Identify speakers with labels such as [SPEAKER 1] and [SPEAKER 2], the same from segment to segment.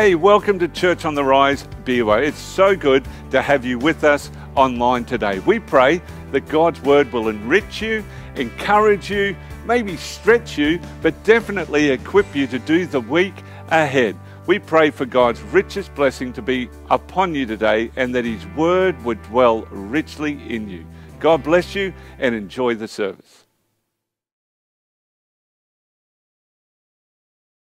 [SPEAKER 1] Hey, welcome to Church on the Rise BUA. It's so good to have you with us online today. We pray that God's Word will enrich you, encourage you, maybe stretch you, but definitely equip you to do the week ahead. We pray for God's richest blessing to be upon you today and that His Word would dwell richly in you. God bless you and enjoy the service.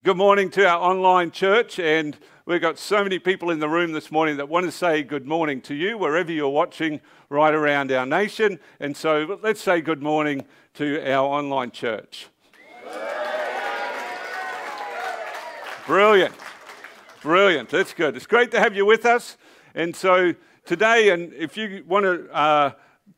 [SPEAKER 1] Good morning to our online church, and we've got so many people in the room this morning that want to say good morning to you wherever you're watching right around our nation. And so let's say good morning to our online church. Brilliant. Brilliant. That's good. It's great to have you with us. And so today, and if you want to uh,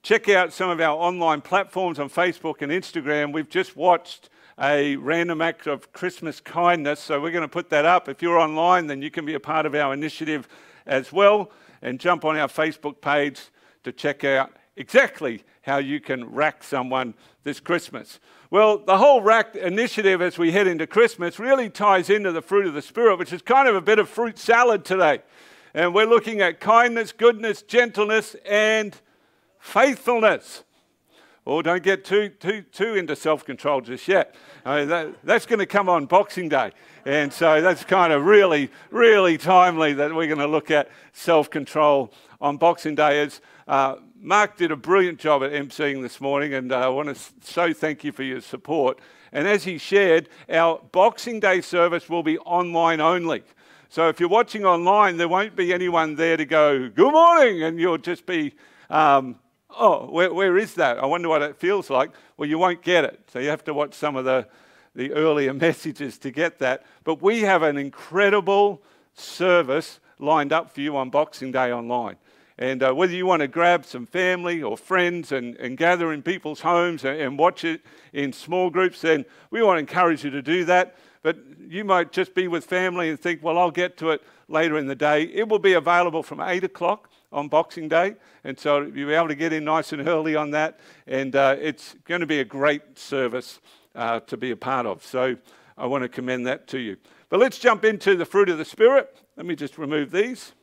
[SPEAKER 1] check out some of our online platforms on Facebook and Instagram, we've just watched a random act of Christmas kindness. So we're going to put that up. If you're online, then you can be a part of our initiative as well and jump on our Facebook page to check out exactly how you can rack someone this Christmas. Well, the whole rack initiative as we head into Christmas really ties into the fruit of the Spirit, which is kind of a bit of fruit salad today. And we're looking at kindness, goodness, gentleness, and faithfulness. Oh, don't get too, too, too into self control just yet. I mean, that, that's going to come on Boxing Day. And so that's kind of really, really timely that we're going to look at self control on Boxing Day. As uh, Mark did a brilliant job at emceeing this morning, and uh, I want to so thank you for your support. And as he shared, our Boxing Day service will be online only. So if you're watching online, there won't be anyone there to go, Good morning, and you'll just be. Um, oh, where, where is that? I wonder what it feels like. Well, you won't get it. So you have to watch some of the, the earlier messages to get that. But we have an incredible service lined up for you on Boxing Day online. And uh, whether you want to grab some family or friends and, and gather in people's homes and, and watch it in small groups, then we want to encourage you to do that. But you might just be with family and think, well, I'll get to it later in the day. It will be available from 8 o'clock on Boxing Day, and so you'll be able to get in nice and early on that, and uh, it's going to be a great service uh, to be a part of. So I want to commend that to you. But let's jump into the fruit of the Spirit. Let me just remove these.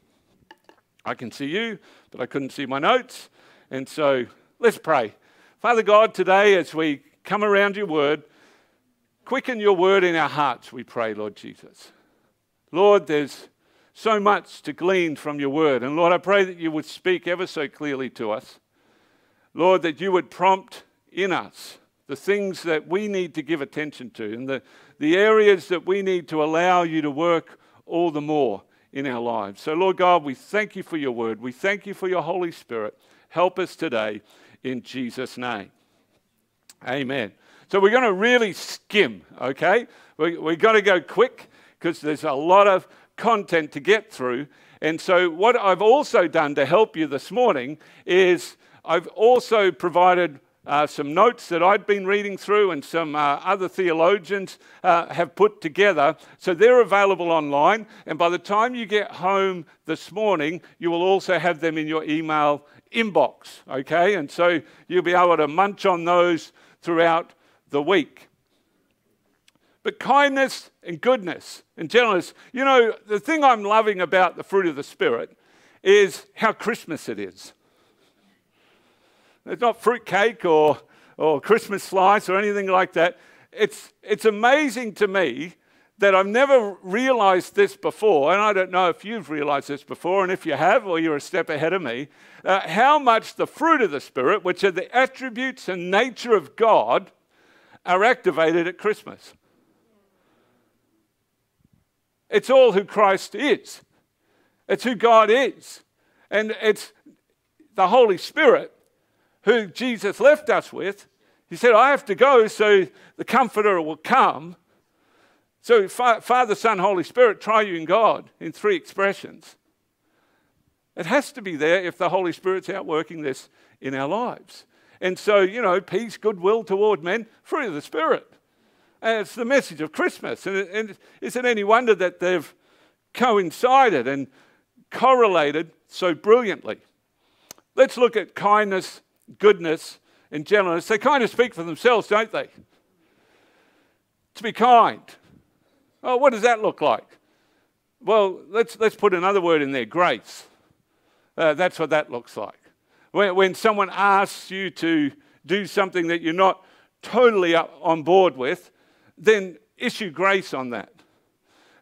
[SPEAKER 1] I can see you, but I couldn't see my notes, and so let's pray. Father God, today as we come around your word, quicken your word in our hearts, we pray, Lord Jesus. Lord, there's so much to glean from your word. And Lord, I pray that you would speak ever so clearly to us. Lord, that you would prompt in us the things that we need to give attention to and the, the areas that we need to allow you to work all the more in our lives. So, Lord God, we thank you for your word. We thank you for your Holy Spirit. Help us today in Jesus' name. Amen. So, we're going to really skim, okay? We, we've got to go quick because there's a lot of content to get through. And so, what I've also done to help you this morning is I've also provided uh, some notes that I'd been reading through and some uh, other theologians uh, have put together. So they're available online. And by the time you get home this morning, you will also have them in your email inbox. Okay? And so you'll be able to munch on those throughout the week. But kindness and goodness and gentleness, you know, the thing I'm loving about the fruit of the Spirit is how Christmas it is. It's not fruitcake or, or Christmas slice or anything like that. It's, it's amazing to me that I've never realized this before, and I don't know if you've realized this before, and if you have, or you're a step ahead of me, uh, how much the fruit of the Spirit, which are the attributes and nature of God, are activated at Christmas. It's all who Christ is, it's who God is. And it's the Holy Spirit who Jesus left us with. He said, I have to go so the Comforter will come. So, Father, Son, Holy Spirit, triune God in three expressions. It has to be there if the Holy Spirit's outworking this in our lives. And so, you know, peace, goodwill toward men, fruit of the Spirit. And it's the message of Christmas. And, and is it any wonder that they've coincided and correlated so brilliantly? Let's look at kindness, goodness, and gentleness. They kind of speak for themselves, don't they? To be kind. Oh, what does that look like? Well, let's, let's put another word in there grace. Uh, that's what that looks like. When, when someone asks you to do something that you're not totally on board with, then issue grace on that.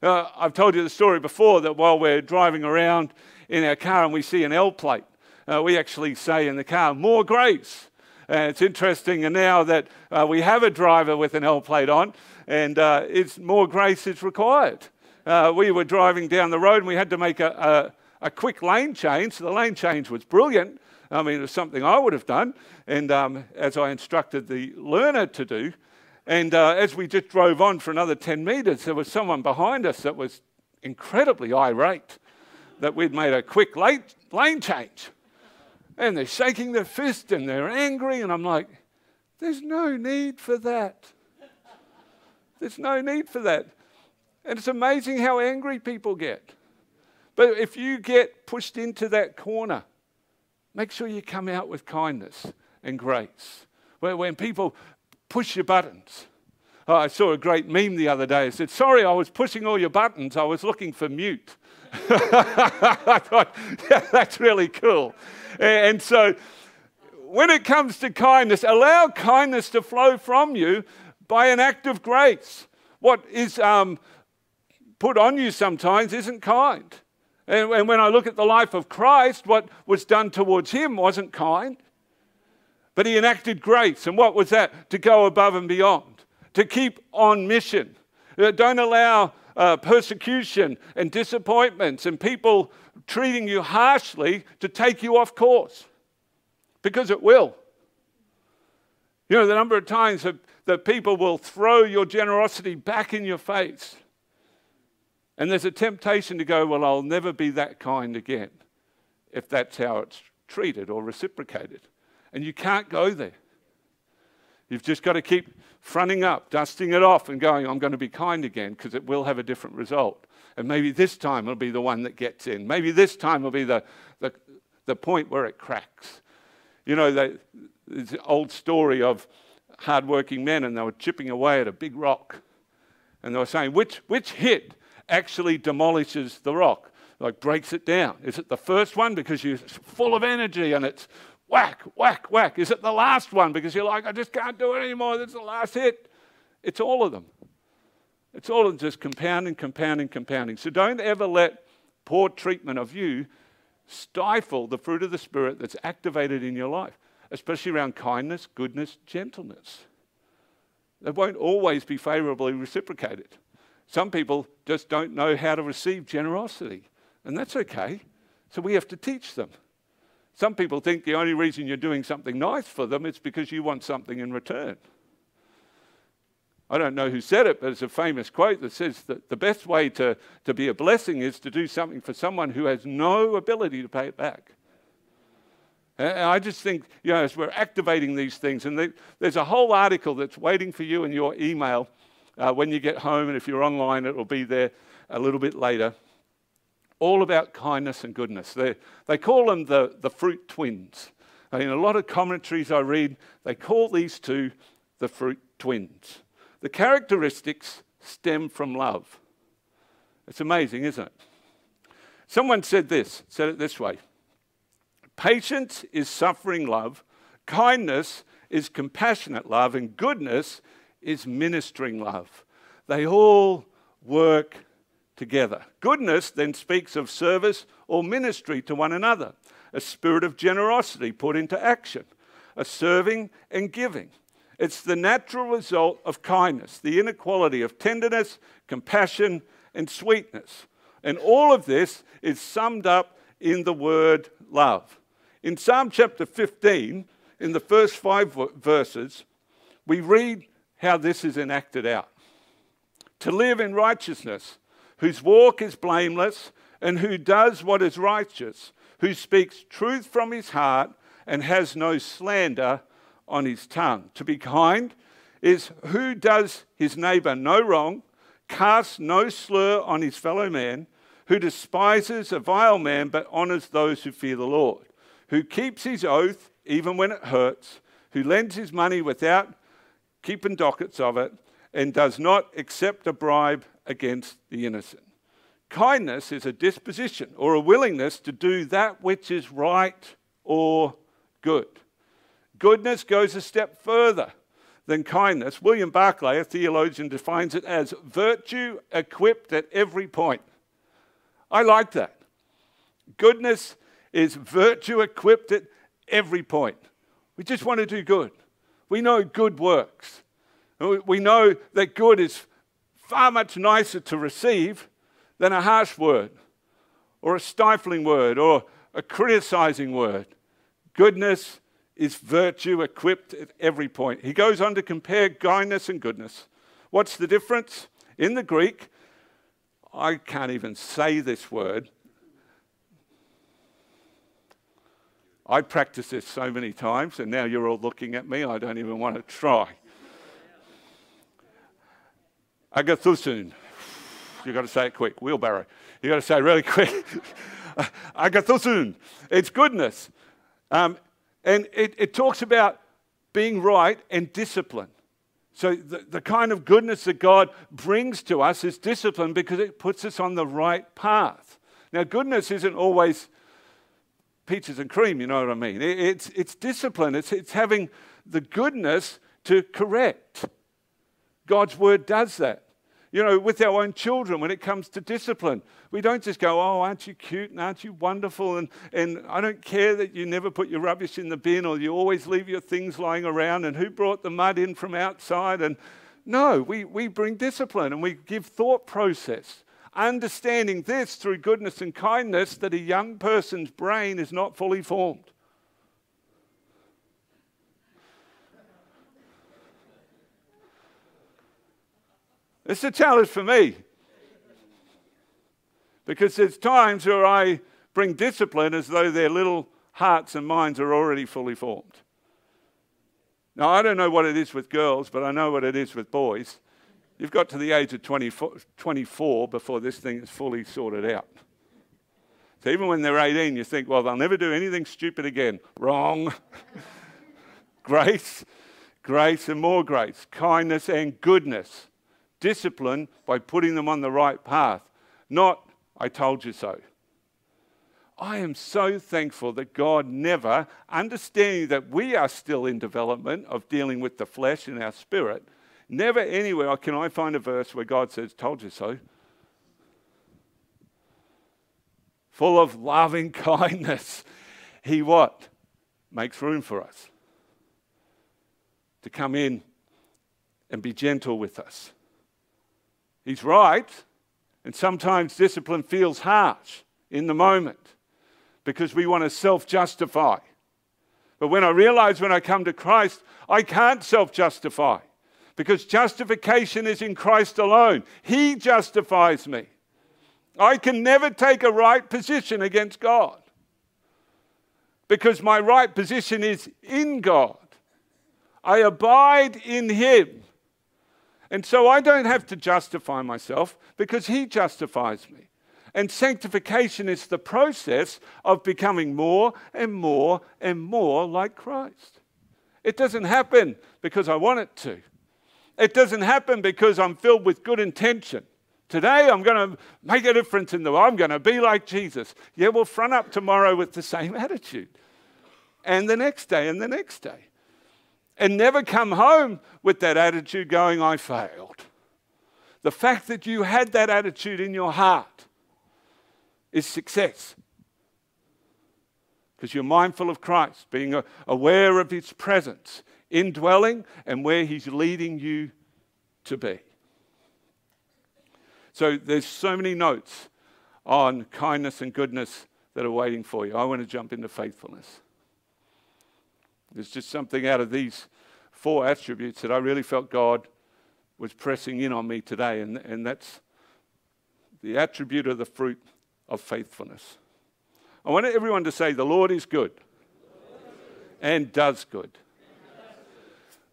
[SPEAKER 1] Uh, I've told you the story before that while we're driving around in our car and we see an L plate, uh, we actually say in the car, more grace. And it's interesting and now that uh, we have a driver with an L plate on, and uh, it's more grace is required uh, we were driving down the road and we had to make a, a, a, quick lane change. The lane change was brilliant. I mean, it was something I would have done, and um, as I instructed the learner to do. And uh, as we just drove on for another 10 metres, there was someone behind us that was incredibly irate that we'd made a quick late, lane change. And they're shaking their fist and they're angry, and I'm like, there's no need for that. There's no need for that. And it's amazing how angry people get. But if you get pushed into that corner, make sure you come out with kindness and grace. Where When people push your buttons. Oh, I saw a great meme the other day. It said, Sorry, I was pushing all your buttons. I was looking for mute. I thought, yeah, that's really cool. And so, when it comes to kindness, allow kindness to flow from you by an act of grace. What is um, put on you sometimes isn't kind. And, and when I look at the life of Christ, what was done towards him wasn't kind. But he enacted grace. And what was that? To go above and beyond, to keep on mission. Uh, don't allow uh, persecution and disappointments and people treating you harshly to take you off course because it will. You know, the number of times that, that people will throw your generosity back in your face and there's a temptation to go, well, I'll never be that kind again if that's how it's treated or reciprocated. And you can't go there. You've just got to keep fronting up, dusting it off, and going, I'm going to be kind again because it will have a different result. And maybe this time it'll be the one that gets in. Maybe this time will be the, the, the point where it cracks. You know, the, the old story of hardworking men, and they were chipping away at a big rock. And they were saying, which, which hit actually demolishes the rock, like breaks it down? Is it the first one because you're full of energy and it's whack, whack, whack? Is it the last one because you're like, I just can't do it anymore? This is the last hit. It's all of them. It's all of them just compounding, compounding, compounding. So don't ever let poor treatment of you stifle the fruit of the Spirit that's activated in your life, especially around kindness, goodness, gentleness. They won't always be favorably reciprocated. Some people just don't know how to receive generosity, and that's okay. So we have to teach them. Some people think the only reason you're doing something nice for them is because you want something in return. I don't know who said it, but it's a famous quote that says that the best way to, to be a blessing is to do something for someone who has no ability to pay it back. And I just think, you know, as we're activating these things, and there's a whole article that's waiting for you in your email uh, when you get home, and if you're online, it will be there a little bit later. All about kindness and goodness. They, they call them the, the fruit twins. In a lot of commentaries I read, they call these two the fruit twins. The characteristics stem from love. It's amazing, isn't it? Someone said this, said it this way Patience is suffering love, kindness is compassionate love, and goodness is ministering love. They all work together. Goodness then speaks of service or ministry to one another, a spirit of generosity put into action, a serving and giving. It's the natural result of kindness, the inequality of tenderness, compassion, and sweetness. And all of this is summed up in the word love. In Psalm chapter 15, in the first five verses, we read how this is enacted out. To live in righteousness, whose walk is blameless, and who does what is righteous, who speaks truth from his heart, and has no slander on his tongue. To be kind is who does his neighbor no wrong, casts no slur on his fellow man, who despises a vile man but honors those who fear the Lord, who keeps his oath even when it hurts, who lends his money without keeping dockets of it, and does not accept a bribe against the innocent. Kindness is a disposition or a willingness to do that which is right or good. Goodness goes a step further than kindness. William Barclay, a theologian, defines it as virtue equipped at every point. I like that. Goodness is virtue equipped at every point. We just want to do good. We know good works. We know that good is far much nicer to receive than a harsh word or a stifling word or a criticizing word. Goodness is virtue equipped at every point. He goes on to compare kindness and goodness. What's the difference? In the Greek, I can't even say this word. I practice this so many times, and now you're all looking at me. I don't even want to try. Agathusun. You've got to say it quick. Wheelbarrow. You've got to say it really quick. Agathusun. It's goodness. Um, and it, it, talks about being right and discipline. So, the, the kind of goodness that God brings to us is discipline because it puts us on the right path. Now, goodness isn't always peaches and cream, you know what I mean? It, it's, it's discipline, it's, it's having the goodness to correct. God's word does that. You know, with our own children, when it comes to discipline, we don't just go, Oh, aren't you cute and aren't you wonderful? And, and I don't care that you never put your rubbish in the bin or you always leave your things lying around and who brought the mud in from outside. And no, we, we bring discipline and we give thought process. Understanding this through goodness and kindness that a young person's brain is not fully formed. It's a challenge for me. Because there's times where I bring discipline as though their little hearts and minds are already fully formed. Now, I don't know what it is with girls, but I know what it is with boys. You've got to the age of 24, 24 before this thing is fully sorted out. So even when they're 18, you think, well, they'll never do anything stupid again. Wrong. grace, grace, and more grace, kindness and goodness discipline by putting them on the right path, not, I told you so. I am so thankful that God never, understanding that we are still in development of dealing with the flesh and our spirit, never anywhere can I find a verse where God says, Told you so. Full of loving kindness. He what? Makes room for us to come in and be gentle with us. He's right. And sometimes discipline feels harsh in the moment because we want to self justify. But when I realize when I come to Christ, I can't self justify because justification is in Christ alone. He justifies me. I can never take a right position against God because my right position is in God. I abide in Him. And so I don't have to justify myself because He justifies me. And sanctification is the process of becoming more and more and more like Christ. It doesn't happen because I want it to. It doesn't happen because I'm filled with good intention. Today I'm going to make a difference in the world. I'm going to be like Jesus. Yeah, we'll front up tomorrow with the same attitude. And the next day and the next day and never come home with that attitude going, I failed. The fact that you had that attitude in your heart is success. Because you're mindful of Christ, being aware of his presence, indwelling, and where he's leading you to be. So there's so many notes on kindness and goodness that are waiting for you. I want to jump into faithfulness. There's just something out of these four attributes that I really felt God was pressing in on me today, and, and that's the attribute of the fruit of faithfulness. I want everyone to say, The Lord is good and does good.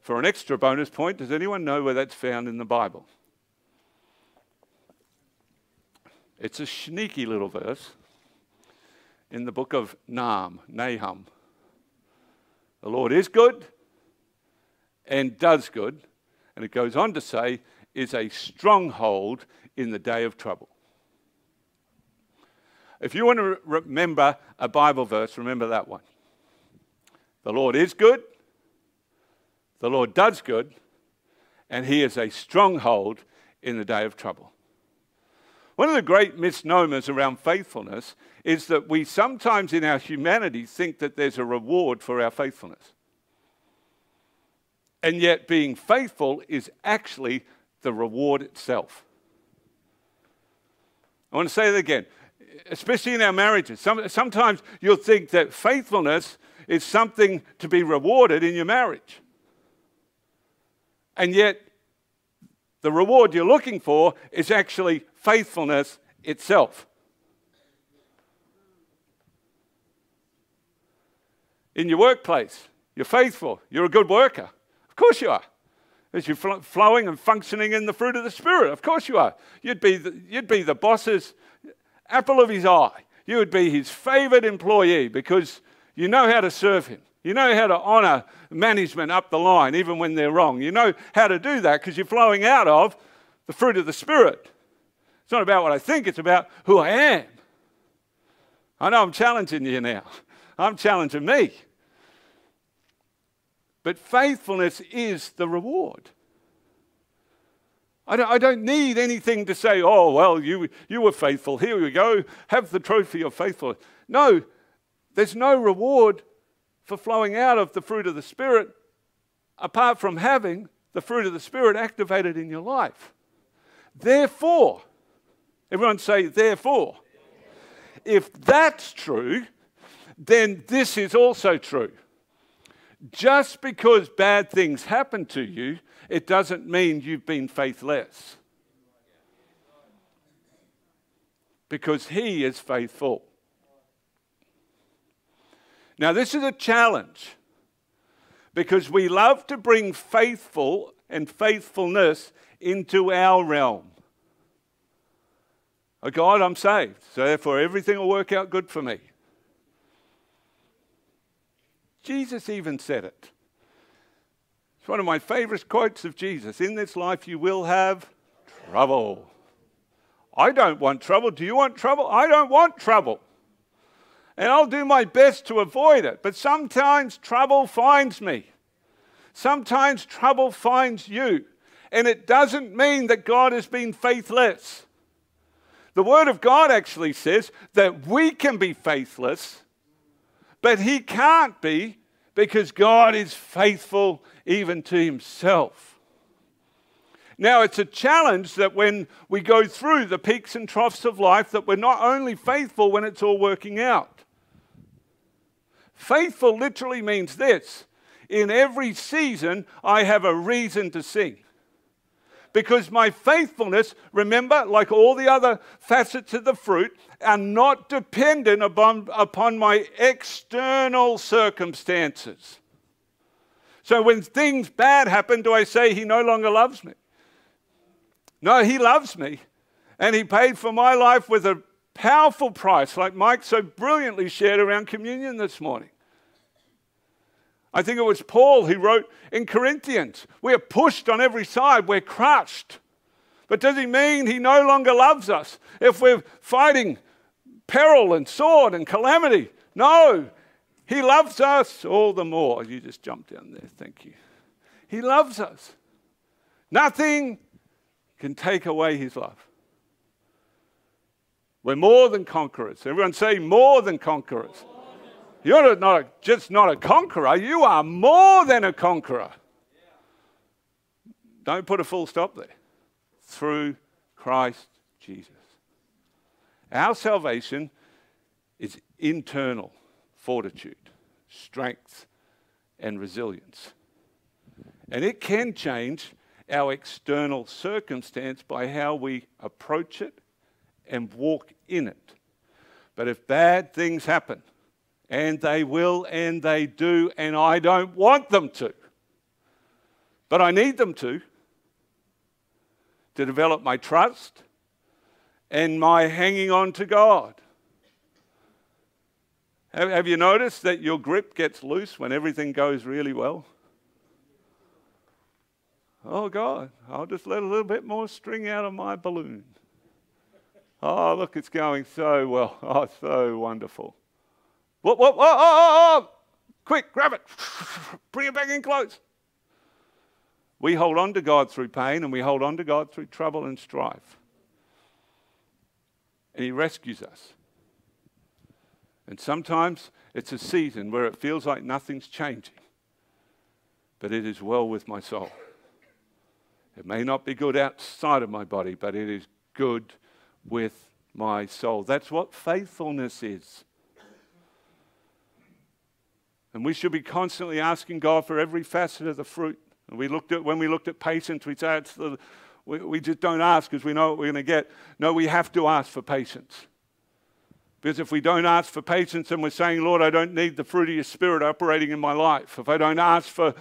[SPEAKER 1] For an extra bonus point, does anyone know where that's found in the Bible? It's a sneaky little verse in the book of Nahum, Nahum. The Lord is good and does good. And it goes on to say, is a stronghold in the day of trouble. If you want to re- remember a Bible verse, remember that one. The Lord is good, the Lord does good, and He is a stronghold in the day of trouble. One of the great misnomers around faithfulness is that we sometimes in our humanity think that there's a reward for our faithfulness. And yet, being faithful is actually the reward itself. I want to say that again, especially in our marriages. Some, sometimes you'll think that faithfulness is something to be rewarded in your marriage. And yet, the reward you're looking for is actually faithfulness itself. In your workplace, you're faithful, you're a good worker. Of course you are. As you're flowing and functioning in the fruit of the Spirit, of course you are. You'd be the, you'd be the boss's apple of his eye. You would be his favored employee because you know how to serve him. You know how to honor management up the line, even when they're wrong. You know how to do that because you're flowing out of the fruit of the Spirit. It's not about what I think, it's about who I am. I know I'm challenging you now. I'm challenging me. But faithfulness is the reward. I don't, I don't, need anything to say, oh, well, you, you were faithful. Here we go. Have the trophy of faithfulness. No, there's no reward for flowing out of the fruit of the Spirit apart from having the fruit of the Spirit activated in your life. Therefore, Everyone say, therefore. If that's true, then this is also true. Just because bad things happen to you, it doesn't mean you've been faithless. Because He is faithful. Now, this is a challenge because we love to bring faithful and faithfulness into our realm. Oh, God, I'm saved, so therefore everything will work out good for me. Jesus even said it. It's one of my favorite quotes of Jesus. In this life, you will have trouble. I don't want trouble. Do you want trouble? I don't want trouble. And I'll do my best to avoid it. But sometimes trouble finds me. Sometimes trouble finds you. And it doesn't mean that God has been faithless. The Word of God actually says that we can be faithless, but He can't be because God is faithful even to Himself. Now, it's a challenge that when we go through the peaks and troughs of life, that we're not only faithful when it's all working out. Faithful literally means this in every season, I have a reason to sing because my faithfulness, remember, like all the other facets of the fruit, are not dependent upon, upon my external circumstances. So when things bad happen, do I say he no longer loves me? No, he loves me. And he paid for my life with a powerful price, like Mike so brilliantly shared around communion this morning. I think it was Paul who wrote in Corinthians, we are pushed on every side, we're crushed. But does he mean he no longer loves us if we're fighting peril and sword and calamity? No, he loves us all the more. You just jumped down there, thank you. He loves us. Nothing can take away his love. We're more than conquerors. Everyone say, more than conquerors. You're not a, just not a conqueror, you are more than a conqueror. Don't put a full stop there. Through Christ Jesus. Our salvation is internal fortitude, strength, and resilience. And it can change our external circumstance by how we approach it and walk in it. But if bad things happen, and they will and they do, and I don't want them to. But I need them to, to develop my trust and my hanging on to God. Have, have you noticed that your grip gets loose when everything goes really well? Oh God, I'll just let a little bit more string out of my balloon. Oh, look, it's going so well. Oh, so wonderful. What, what, oh, oh, oh. Quick, grab it. Bring it back in close. We hold on to God through pain and we hold on to God through trouble and strife. And He rescues us. And sometimes it's a season where it feels like nothing's changing, but it is well with my soul. It may not be good outside of my body, but it is good with my soul. That's what faithfulness is. And we should be constantly asking God for every facet of the fruit. And we looked at when we looked at patience, we said the, we, we just don't ask because we know what we're going to get. No, we have to ask for patience. Because if we don't ask for patience and we're saying, Lord, I don't need the fruit of your spirit operating in my life, if I don't ask for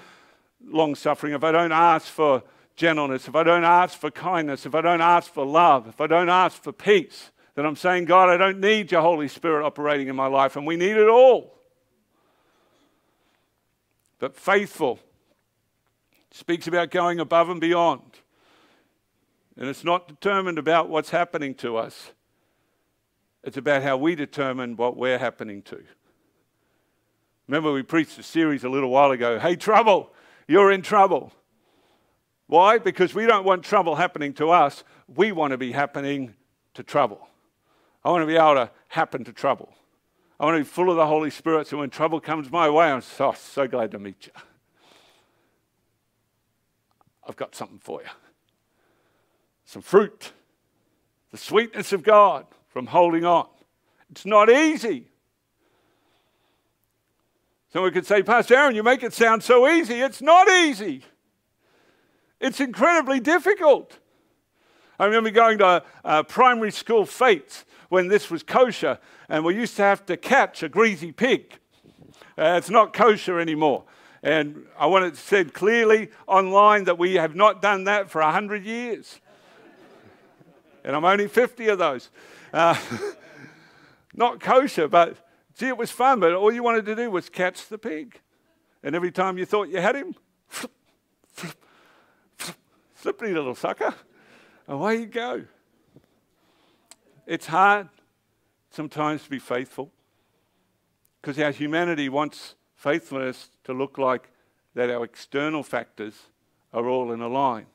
[SPEAKER 1] long suffering, if I don't ask for gentleness, if I don't ask for kindness, if I don't ask for love, if I don't ask for peace, then I'm saying, God, I don't need your Holy Spirit operating in my life, and we need it all. But faithful speaks about going above and beyond. And it's not determined about what's happening to us, it's about how we determine what we're happening to. Remember, we preached a series a little while ago Hey, trouble, you're in trouble. Why? Because we don't want trouble happening to us. We want to be happening to trouble. I want to be able to happen to trouble. I want to be full of the Holy Spirit so when trouble comes my way, I'm so, so glad to meet you. I've got something for you some fruit, the sweetness of God from holding on. It's not easy. Someone could say, Pastor Aaron, you make it sound so easy. It's not easy. It's incredibly difficult. I remember going to a, primary school fetes when this was kosher, and we used to have to catch a greasy pig. Uh, it's not kosher anymore. And I want it said clearly online that we have not done that for 100 years. and I'm only 50 of those. Uh, not kosher, but gee, it was fun, but all you wanted to do was catch the pig. And every time you thought you had him, slippery little sucker, away you go. It's hard sometimes to be faithful because our humanity wants faithfulness to look like that our external factors are all in a line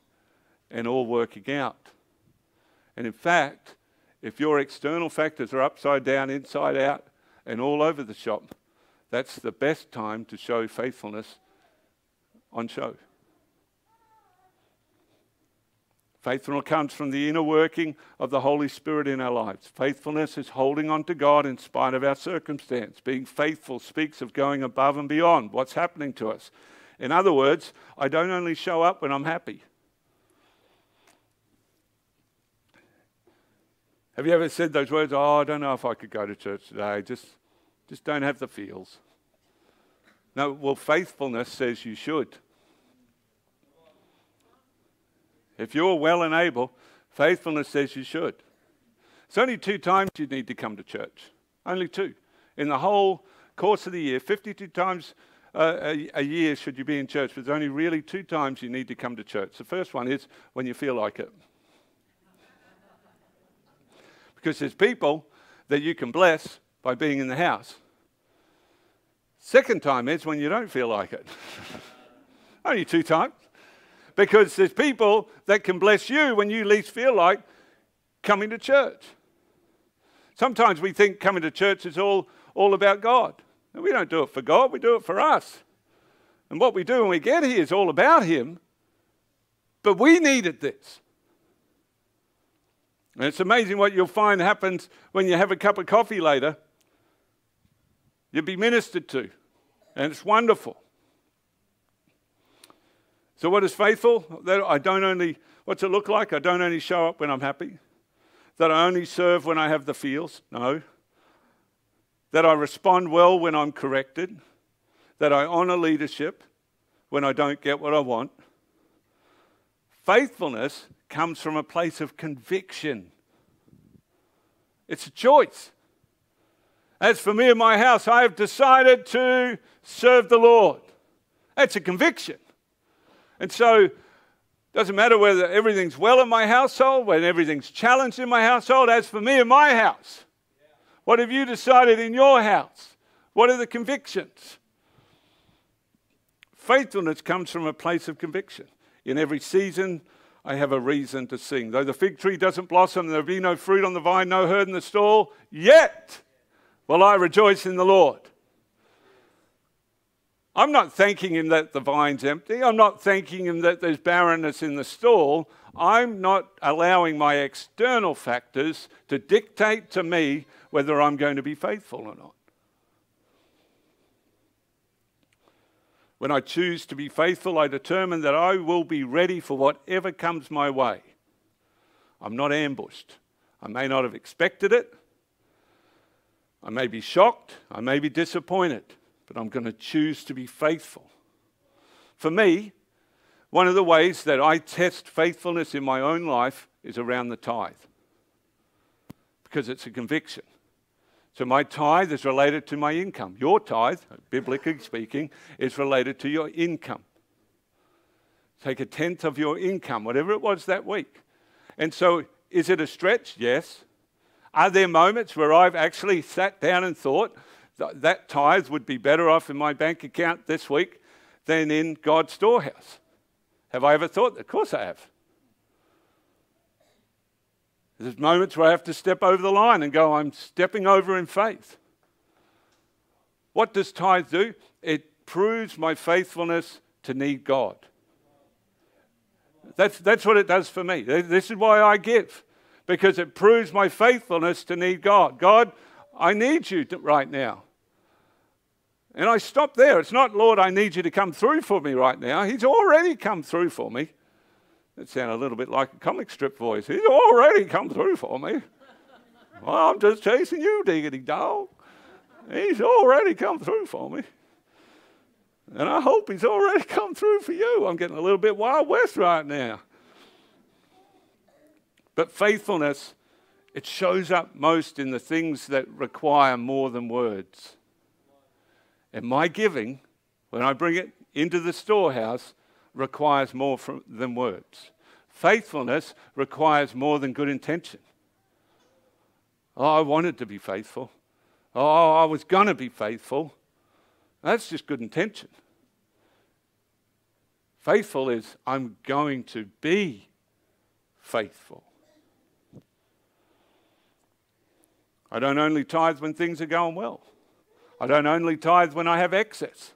[SPEAKER 1] and all working out. And in fact, if your external factors are upside down, inside out, and all over the shop, that's the best time to show faithfulness on show. Faithfulness comes from the inner working of the Holy Spirit in our lives. Faithfulness is holding on to God in spite of our circumstance. Being faithful speaks of going above and beyond what's happening to us. In other words, I don't only show up when I'm happy. Have you ever said those words? Oh, I don't know if I could go to church today. Just, just don't have the feels. No, well, faithfulness says you should. If you're well and able, faithfulness says you should. It's only two times you need to come to church. Only two. In the whole course of the year, 52 times uh, a, a, year should you be in church, but there's only really two times you need to come to church. The first one is when you feel like it. because there's people that you can bless by being in the house. Second time is when you don't feel like it. only two times because there's people that can bless you when you least feel like coming to church. Sometimes we think coming to church is all, all about God. We don't do it for God, we do it for us. And what we do when we get here is all about Him, but we needed this. And it's amazing what you'll find happens when you have a cup of coffee later. You'll be ministered to, and it's wonderful. So, what is faithful? That I don't only, what's it look like? I don't only show up when I'm happy. That I only serve when I have the feels. No. That I respond well when I'm corrected. That I honor leadership when I don't get what I want. Faithfulness comes from a place of conviction. It's a choice. As for me and my house, I have decided to serve the Lord. That's a conviction. And so it Doesn't matter whether everything's well in my household, when everything's challenged in my household. As for me and my house, what have you decided in your house? What are the convictions? Faithfulness comes from a place of conviction. In every season, I have a reason to sing. Though the fig tree doesn't blossom, there be no fruit on the vine, no herd in the stall, yet will I rejoice in the Lord. I'm not thanking him that the vine's empty. I'm not thanking him that there's barrenness in the stall. I'm not allowing my external factors to dictate to me whether I'm going to be faithful or not. When I choose to be faithful, I determine that I will be ready for whatever comes my way. I'm not ambushed. I may not have expected it. I may be shocked. I may be disappointed but I'm going to choose to be faithful. For me, one of the ways that I test faithfulness in my own life is around the tithe because it's a conviction. So my tithe is related to my income. Your tithe, biblically speaking, is related to your income. Take a tenth of your income, whatever it was that week. And so, is it a stretch? Yes. Are there moments where I've actually sat down and thought, that tithe would be better off in my bank account this week than in God's storehouse. Have I ever thought? Of course I have. There's moments where I have to step over the line and go, I'm stepping over in faith. What does tithe do? It proves my faithfulness to need God. That's, that's what it does for me. This is why I give, because it proves my faithfulness to need God. God, I need you to, right now. And I stop there. It's not, Lord, I need you to come through for me right now. He's already come through for me. That sounded a little bit like a comic strip voice. He's already come through for me. well, I'm just chasing you, diggity dog. He's already come through for me. And I hope he's already come through for you. I'm getting a little bit Wild West right now. But faithfulness it shows up most in the things that require more than words. And my giving, when I bring it into the storehouse, requires more from, than words. Faithfulness requires more than good intention. Oh, I wanted to be faithful. Oh, I was going to be faithful. That's just good intention. Faithful is, I'm going to be faithful. I don't only tithe when things are going well. I don't only tithe when I have excess.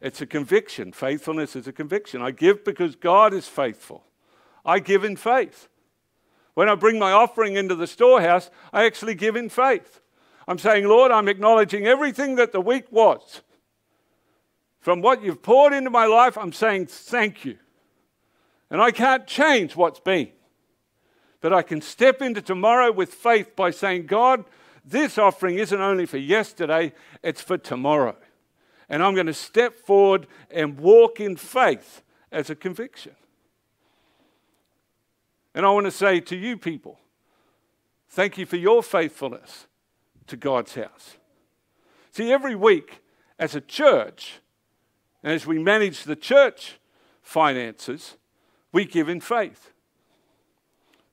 [SPEAKER 1] It's a conviction. Faithfulness is a conviction. I give because God is faithful. I give in faith. When I bring my offering into the storehouse, I actually give in faith. I'm saying, Lord, I'm acknowledging everything that the week was. From what you've poured into my life, I'm saying thank you. And I can't change what's been But I can step into tomorrow with faith by saying, God, this offering isn't only for yesterday, it's for tomorrow. And I'm going to step forward and walk in faith as a conviction. And I want to say to you people, thank you for your faithfulness to God's house. See, every week as a church, as we manage the church finances, we give in faith.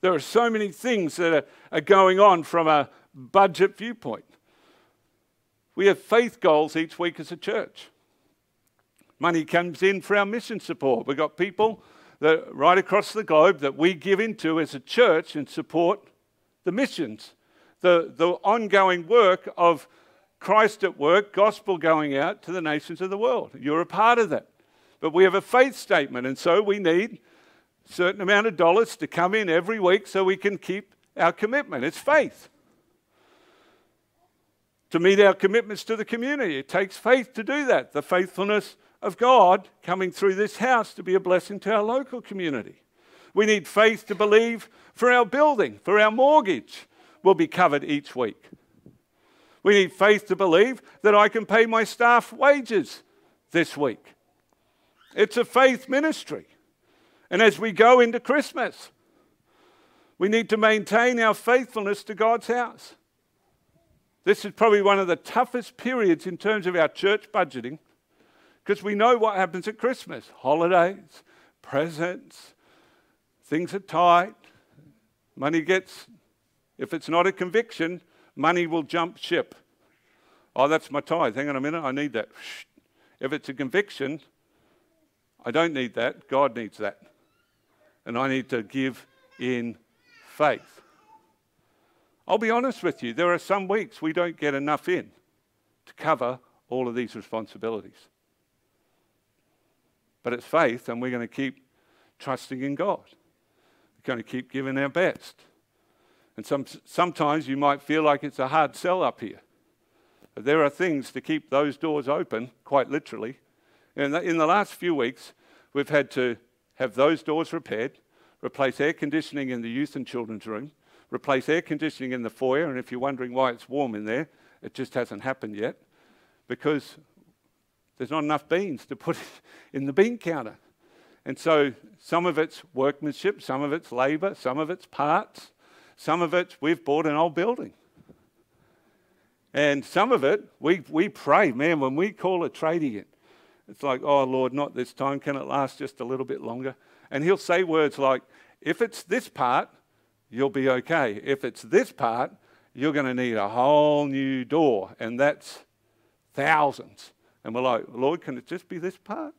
[SPEAKER 1] There are so many things that are, are going on from a budget viewpoint. We have faith goals each week as a church. Money comes in for our mission support. We've got people that right across the globe that we give into as a church and support the missions, the, the ongoing work of Christ at work, gospel going out to the nations of the world. You're a part of that. But we have a faith statement, and so we need a certain amount of dollars to come in every week so we can keep our commitment. It's faith. To meet our commitments to the community, it takes faith to do that. The faithfulness of God coming through this house to be a blessing to our local community. We need faith to believe for our building, for our mortgage will be covered each week. We need faith to believe that I can pay my staff wages this week. It's a faith ministry. And as we go into Christmas, we need to maintain our faithfulness to God's house. This is probably one of the toughest periods in terms of our church budgeting because we know what happens at Christmas holidays, presents, things are tight, money gets, if it's not a conviction, money will jump ship. Oh, that's my tithe. Hang on a minute, I need that. If it's a conviction, I don't need that. God needs that. And I need to give in faith. I'll be honest with you, there are some weeks we don't get enough in to cover all of these responsibilities. But it's faith, and we're going to keep trusting in God. We're going to keep giving our best. And some, sometimes you might feel like it's a hard sell up here. But there are things to keep those doors open, quite literally. And in the last few weeks, we've had to have those doors repaired, replace air conditioning in the youth and children's room, replace air conditioning in the foyer. And if you're wondering why it's warm in there, it just hasn't happened yet because there's not enough beans to put in the bean counter. And so some of it's workmanship, some of it's labour, some of it's parts, some of it we've bought an old building. And some of it, we, we pray, man, when we call a trading it, it's like, oh Lord, not this time. Can it last just a little bit longer? And he'll say words like, if it's this part, you'll be okay. If it's this part, you're going to need a whole new door. And that's thousands. And we're like, Lord, can it just be this part?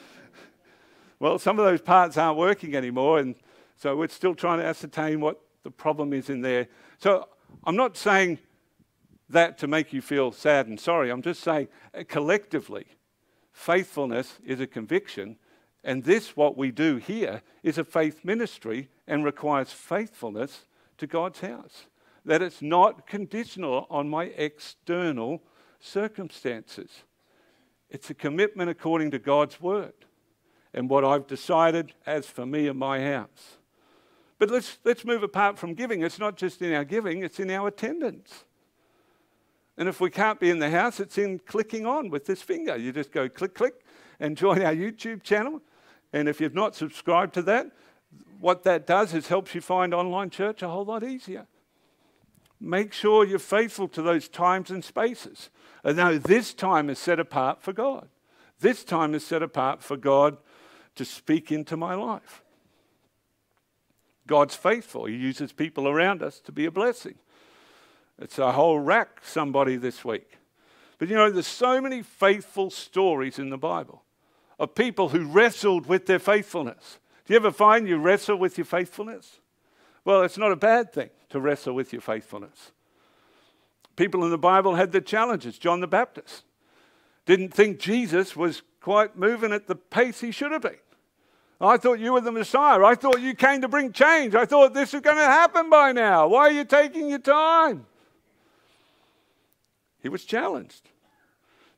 [SPEAKER 1] well, some of those parts aren't working anymore. And so we're still trying to ascertain what the problem is in there. So I'm not saying that to make you feel sad and sorry. I'm just saying uh, collectively, faithfulness is a conviction. And this, what we do here, is a faith ministry and requires faithfulness to God's house. That it's not conditional on my external circumstances. It's a commitment according to God's word and what I've decided as for me and my house. But let's, let's move apart from giving. It's not just in our giving, it's in our attendance. And if we can't be in the house, it's in clicking on with this finger. You just go click, click, and join our YouTube channel. And if you've not subscribed to that, what that does is helps you find online church a whole lot easier. Make sure you're faithful to those times and spaces. And now this time is set apart for God. This time is set apart for God to speak into my life. God's faithful. He uses people around us to be a blessing. It's a whole rack somebody this week. But you know, there's so many faithful stories in the Bible of people who wrestled with their faithfulness. Do you ever find you wrestle with your faithfulness? Well, it's not a bad thing to wrestle with your faithfulness. People in the Bible had their challenges. John the Baptist didn't think Jesus was quite moving at the pace he should have been. I thought you were the Messiah. I thought you came to bring change. I thought this was going to happen by now. Why are you taking your time? He was challenged.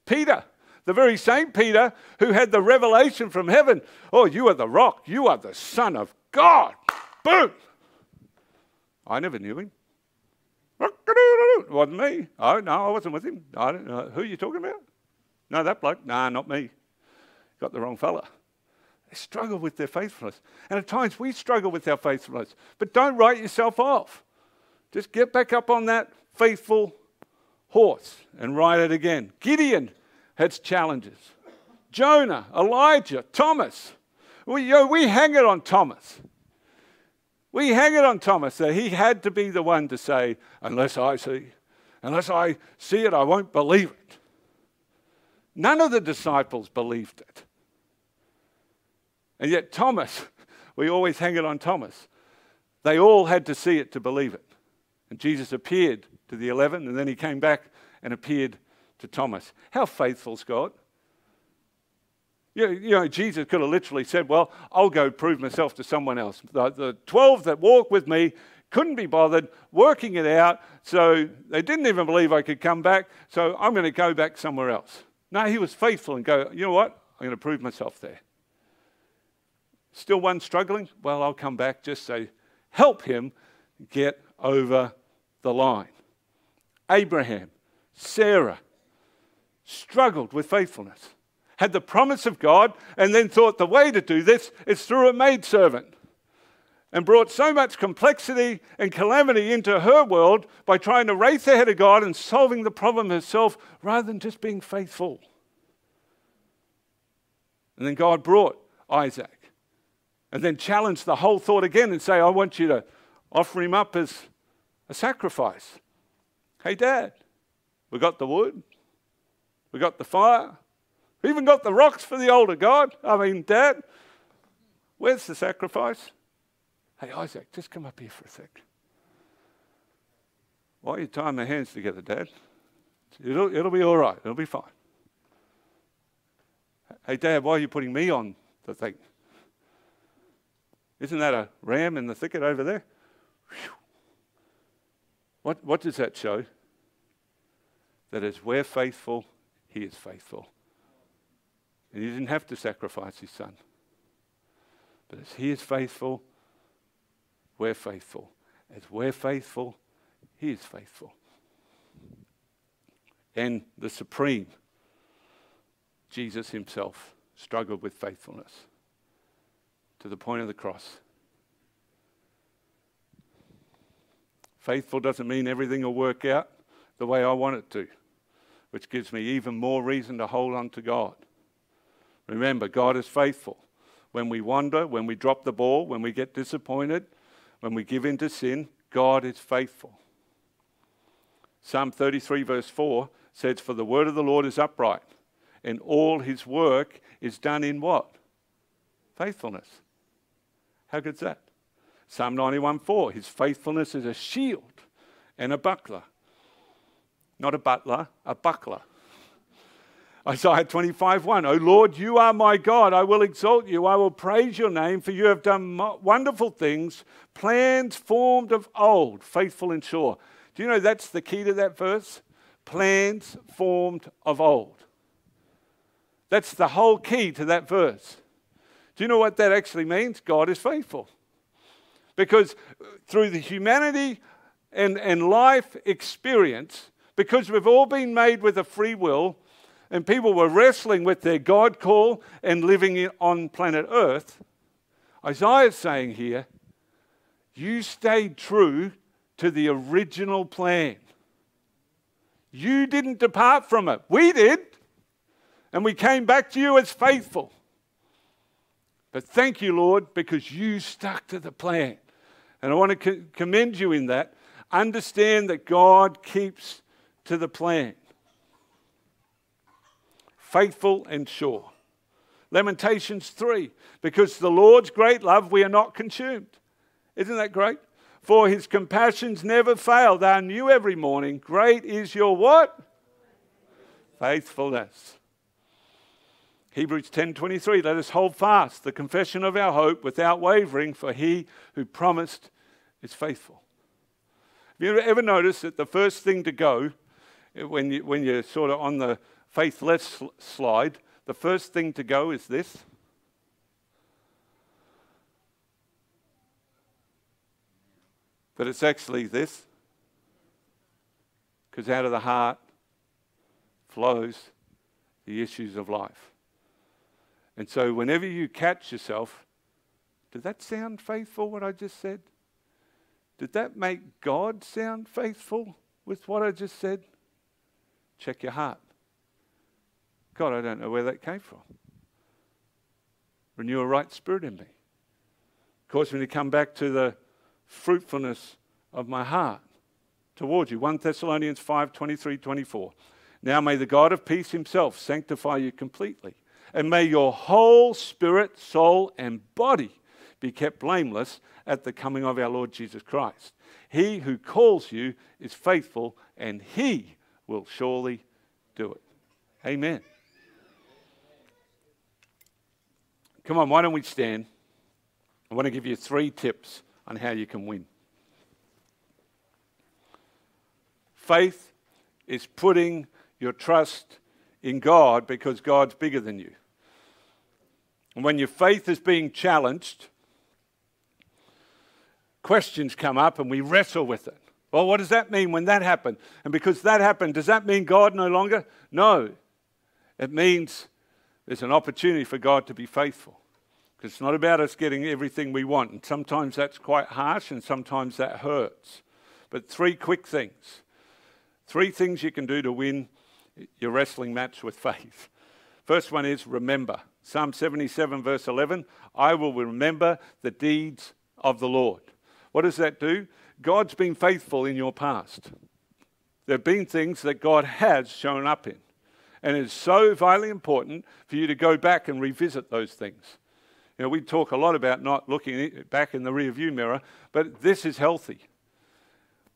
[SPEAKER 1] Peter, the very same Peter who had the revelation from heaven oh, you are the rock, you are the Son of God. Boom! I never knew him. It wasn't me. Oh, no, I wasn't with him. I don't know. Who are you talking about? No, that bloke. Nah, not me. Got the wrong fella. They struggle with their faithfulness. And at times we struggle with our faithfulness. But don't write yourself off. Just get back up on that faithful horse and ride it again. Gideon had challenges. Jonah, Elijah, Thomas. We, you know, we hang it on Thomas. We hang it on Thomas that he had to be the one to say, unless I see, unless I see it, I won't believe it. None of the disciples believed it. And yet, Thomas, we always hang it on Thomas. They all had to see it to believe it. And Jesus appeared to the 11, and then he came back and appeared to Thomas. How faithful's God? You, you know, Jesus could have literally said, Well, I'll go prove myself to someone else. The, the 12 that walk with me couldn't be bothered working it out, so they didn't even believe I could come back, so I'm going to go back somewhere else. No, he was faithful and go, You know what? I'm going to prove myself there. Still one struggling? Well, I'll come back just say, help him get over the line. Abraham, Sarah struggled with faithfulness, had the promise of God, and then thought the way to do this is through a maidservant. And brought so much complexity and calamity into her world by trying to race ahead of God and solving the problem herself rather than just being faithful. And then God brought Isaac. And then challenged the whole thought again and say, I want you to offer him up as a sacrifice. Hey, Dad, we got the wood, we got the fire, we even got the rocks for the older God. I mean, Dad, where's the sacrifice? Hey, Isaac, just come up here for a sec. Why are you tying my hands together, Dad? It'll, it'll be all right. It'll be fine. Hey, Dad, why are you putting me on the thing? Isn't that a ram in the thicket over there? Whew. What, what does that show? That as we're faithful, He is faithful. And He didn't have to sacrifice His Son. But as He is faithful, we're faithful. As we're faithful, He is faithful. And the supreme, Jesus Himself, struggled with faithfulness to the point of the cross. Faithful doesn't mean everything will work out the way I want it to, which gives me even more reason to hold on to God. Remember, God is faithful. When we wander, when we drop the ball, when we get disappointed, when we give in to sin, God is faithful. Psalm 33, verse 4 says, For the word of the Lord is upright, and all his work is done in what? Faithfulness. How good's that? Psalm 91, 4, his faithfulness is a shield and a buckler. Not a butler, a buckler. Isaiah 25, 1. O Lord, you are my God. I will exalt you. I will praise your name, for you have done wonderful things, plans formed of old, faithful and sure. Do you know that's the key to that verse? Plans formed of old. That's the whole key to that verse. Do you know what that actually means? God is faithful. Because uh, through the humanity and, and life experience, because we've all been made with a free will, and people were wrestling with their God call and living on planet Earth, Isaiah is saying here, you stayed true to the original plan. You didn't depart from it. We did. And we came back to you as faithful. But thank you, Lord, because you stuck to the plan. And I want to commend you in that. Understand that God keeps to the plan faithful and sure. Lamentations 3 because the Lord's great love, we are not consumed. Isn't that great? For his compassions never fail. They are new every morning. Great is your what? Faithfulness. Hebrews 10:23 Let us hold fast the confession of our hope without wavering for he who promised is faithful. Have you ever noticed that the first thing to go when, you, when you're sort of on the faithless slide, the first thing to go is this. But it's actually this. Because out of the heart flows the issues of life. And so, whenever you catch yourself, did that sound faithful, what I just said? Did that make God sound faithful with what I just said? Check your heart. God, I don't know where that came from. Renew a right spirit in me. Cause me to come back to the fruitfulness of my heart towards you. 1 Thessalonians 5 23 24. Now may the God of peace himself sanctify you completely, and may your whole spirit, soul, and body be kept blameless at the coming of our Lord Jesus Christ. He who calls you is faithful, and he will surely do it. Amen. Come on, why don't we stand? I want to give you three tips on how you can win. Faith is putting your trust in God because God's bigger than you. And when your faith is being challenged, questions come up and we wrestle with it. Well, what does that mean when that happened? And because that happened, does that mean God no longer? No. It means there's an opportunity for God to be faithful. Because it's not about us getting everything we want. And sometimes that's quite harsh and sometimes that hurts. But three quick things. Three things you can do to win your wrestling match with faith. First one is remember. Psalm 77, verse 11 I will remember the deeds of the Lord. What does that do? God's been faithful in your past. There have been things that God has shown up in. And it's so vitally important for you to go back and revisit those things. You know, we talk a lot about not looking back in the rear view mirror, but this is healthy.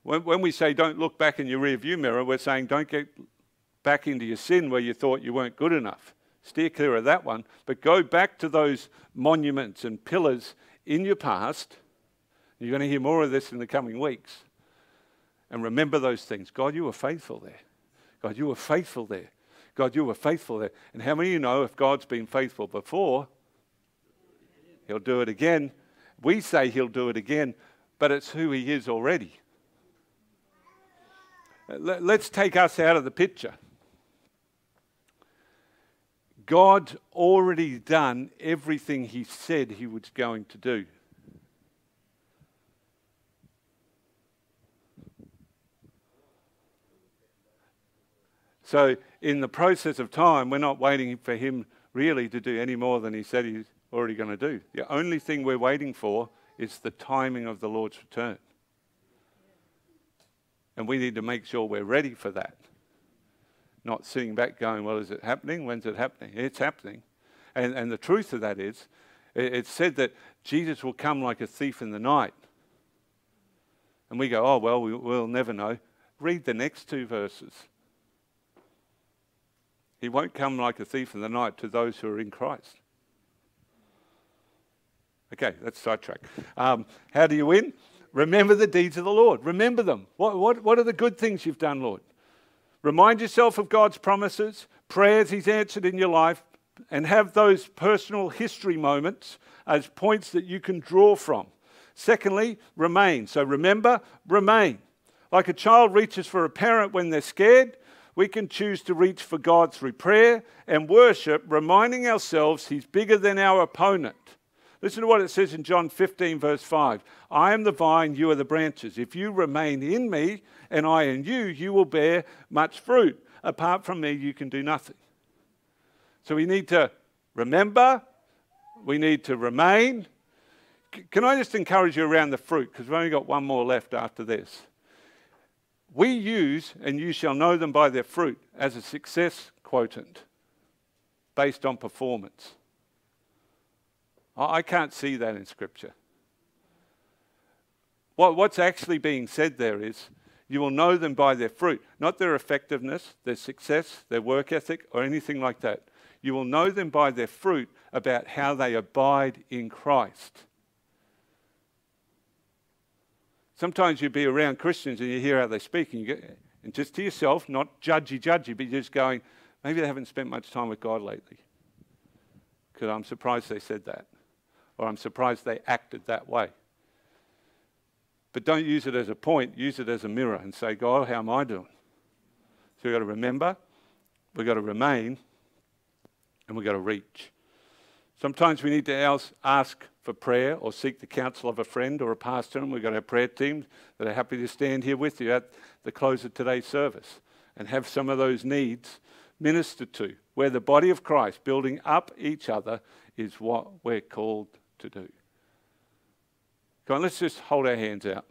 [SPEAKER 1] When, when we say don't look back in your rear view mirror, we're saying don't get back into your sin where you thought you weren't good enough. Steer clear of that one, but go back to those monuments and pillars in your past. You're going to hear more of this in the coming weeks. And remember those things. God, you were faithful there. God, you were faithful there. God, you were faithful there. And how many of you know if God's been faithful before, He'll do it again? We say He'll do it again, but it's who He is already. Let's take us out of the picture. God already done everything He said He was going to do. So, in the process of time, we're not waiting for him really to do any more than he said he's already going to do. The only thing we're waiting for is the timing of the Lord's return. And we need to make sure we're ready for that. Not sitting back going, well, is it happening? When's it happening? It's happening. And, and the truth of that is, it's said that Jesus will come like a thief in the night. And we go, oh, well, we, we'll never know. Read the next two verses. He won't come like a thief in the night to those who are in Christ. Okay, that's sidetrack. Um, how do you win? Remember the deeds of the Lord. Remember them. What, what, what are the good things you've done, Lord? Remind yourself of God's promises, prayers He's answered in your life, and have those personal history moments as points that you can draw from. Secondly, remain. So remember, remain. Like a child reaches for a parent when they're scared, we can choose to reach for God through prayer and worship, reminding ourselves He's bigger than our opponent. Listen to what it says in John 15, verse 5. I am the vine, you are the branches. If you remain in me and I in you, you will bear much fruit. Apart from me, you can do nothing. So we need to remember, we need to remain. Can I just encourage you around the fruit? Because we've only got one more left after this we use, and you shall know them by their fruit, as a success quotient based on performance. I can't see that in Scripture. what's actually being said there is you will know them by their fruit, not their effectiveness, their success, their work ethic, or anything like that. You will know them by their fruit about how they abide in Christ. Sometimes you'd be around Christians and you hear how they speak, and you and just to yourself, not judgy, judgy, but you're just going, maybe they haven't spent much time with God lately. Because I'm surprised they said that, or I'm surprised they acted that way. But don't use it as a point, use it as a mirror and say, God, how am I doing? So we've got to remember, we've got to remain, and we've got to reach. Sometimes we need to ask for prayer or seek the counsel of a friend or a pastor. And we've got our prayer team that are happy to stand here with you at the close of today's service and have some of those needs ministered to. Where the body of Christ, building up each other, is what we're called to do. Come on, let's just hold our hands out.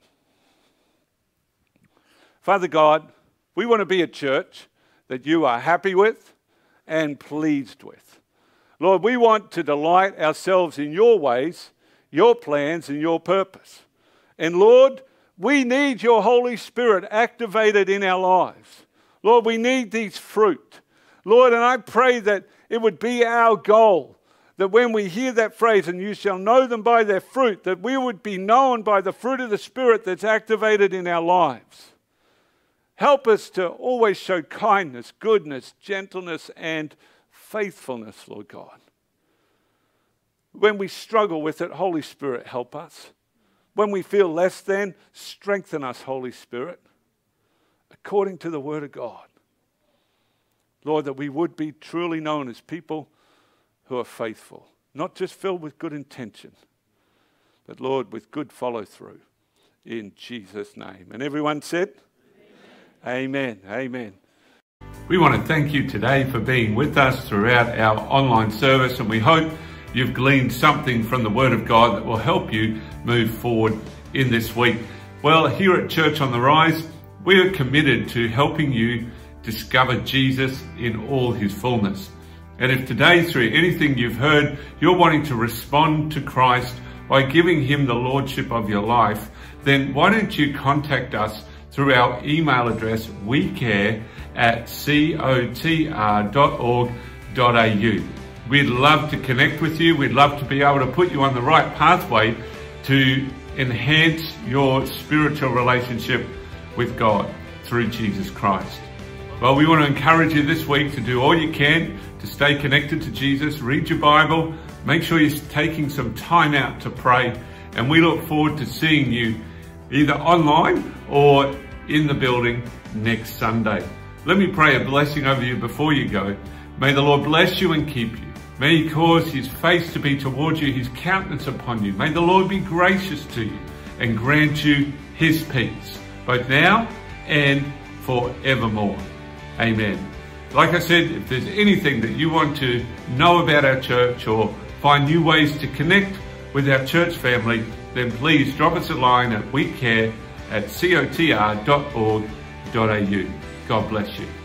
[SPEAKER 1] Father God, we want to be a church that you are happy with and pleased with. Lord, we want to delight ourselves in your ways, your plans, and your purpose. And Lord, we need your Holy Spirit activated in our lives. Lord, we need these fruit. Lord, and I pray that it would be our goal that when we hear that phrase, and you shall know them by their fruit, that we would be known by the fruit of the Spirit that's activated in our lives. Help us to always show kindness, goodness, gentleness, and faithfulness, Lord God. When we struggle with it, Holy Spirit, help us. When we feel less than, strengthen us, Holy Spirit, according to the Word of God. Lord, that we would be truly known as people who are faithful, not just filled with good intention, but Lord, with good follow through. In Jesus' name. And everyone said, Amen. Amen. Amen. We want to thank you today for being with us throughout our online service, and we hope you've gleaned something from the Word of God that will help you move forward in this week. Well, here at Church on the Rise, we are committed to helping you discover Jesus in all his fullness. And if today, through anything you've heard, you're wanting to respond to Christ by giving him the lordship of your life, then why don't you contact us through our email address, wecare at cotr.org.au. We'd love to connect with you. We'd love to be able to put you on the right pathway to enhance your spiritual relationship with God through Jesus Christ. Well, we want to encourage you this week to do all you can to stay connected to Jesus, read your Bible, make sure you're taking some time out to pray, and we look forward to seeing you either online or in the building next Sunday. Let me pray a blessing over you before you go. May the Lord bless you and keep you. May he cause his face to be towards you, his countenance upon you. May the Lord be gracious to you and grant you his peace, both now and forevermore. Amen. Like I said, if there's anything that you want to know about our church or find new ways to connect with our church family, then please drop us a line at wecare at cotr.org.au. God bless you.